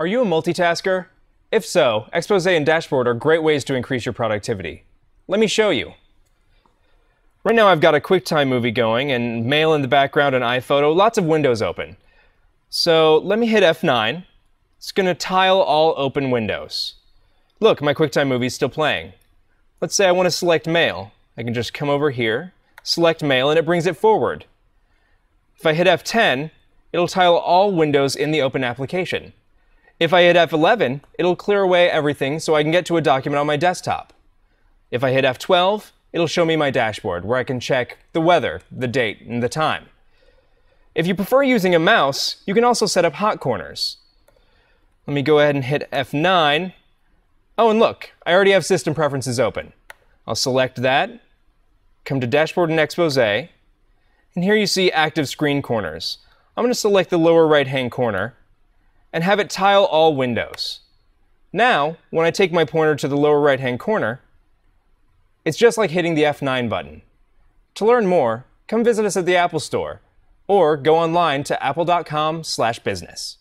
Are you a multitasker? If so, Expose and Dashboard are great ways to increase your productivity. Let me show you. Right now I've got a QuickTime movie going and mail in the background and iPhoto, lots of windows open. So let me hit F9. It's going to tile all open windows. Look, my QuickTime movie is still playing. Let's say I want to select Mail. I can just come over here, select Mail, and it brings it forward. If I hit F10, it'll tile all windows in the open application. If I hit F11, it'll clear away everything so I can get to a document on my desktop. If I hit F12, it'll show me my dashboard where I can check the weather, the date, and the time. If you prefer using a mouse, you can also set up hot corners. Let me go ahead and hit F9. Oh, and look, I already have system preferences open. I'll select that, come to Dashboard and Expose, and here you see active screen corners. I'm going to select the lower right-hand corner and have it tile all windows. Now, when I take my pointer to the lower right-hand corner, it's just like hitting the F9 button. To learn more, come visit us at the Apple Store or go online to apple.com/business.